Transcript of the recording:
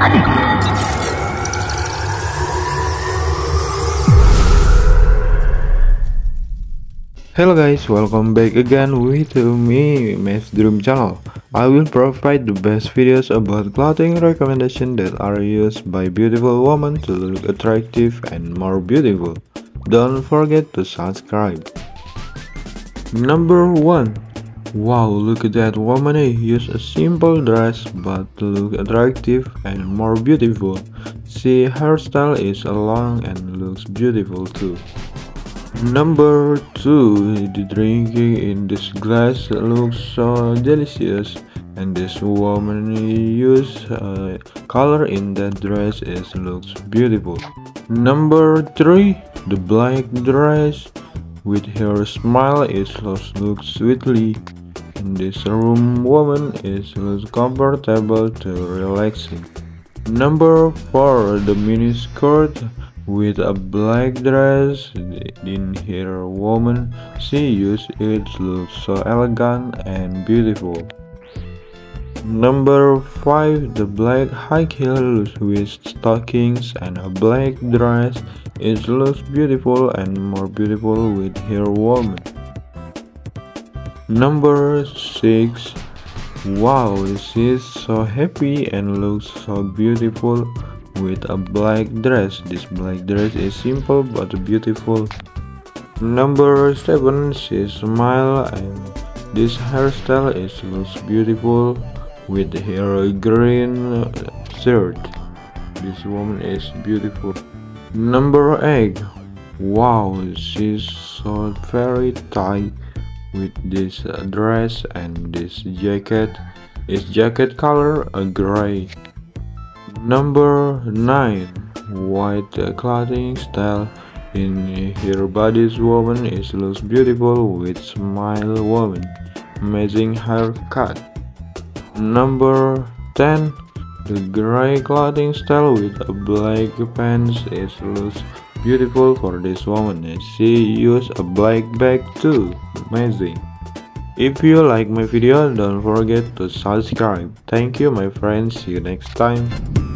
Hello guys, welcome back again with me, Mans Dream Channel. I will provide the best videos about clothing recommendations that are used by beautiful women to look attractive and more beautiful. Don't forget to subscribe. Number 1. Wow, look at that woman use a simple dress but look attractive and more beautiful. See hairstyle is long and looks beautiful too. Number 2. The drinking in this glass looks so delicious and this woman use uh, color in that dress is looks beautiful. Number 3. The black dress with her smile is looks sweetly in this room woman is comfortable to relaxing. Number 4. The mini skirt with a black dress in her woman, she used it looks so elegant and beautiful. Number 5. The black high heels with stockings and a black dress. It looks beautiful and more beautiful with her woman. Number 6. Wow, she's so happy and looks so beautiful with a black dress. This black dress is simple but beautiful. Number 7 she smile and this hairstyle is looks beautiful with her green shirt. This woman is beautiful. Number 8 Wow, she's so very tight with this dress and this jacket. Its jacket color a gray. Number 9. White clothing style in her body's woman is looks beautiful with smile woman. Amazing haircut. Number 10. The gray clothing style with a black pants is looks beautiful for this woman. And she used a black bag too. Amazing. If you like my video, don't forget to subscribe. Thank you my friends. See you next time.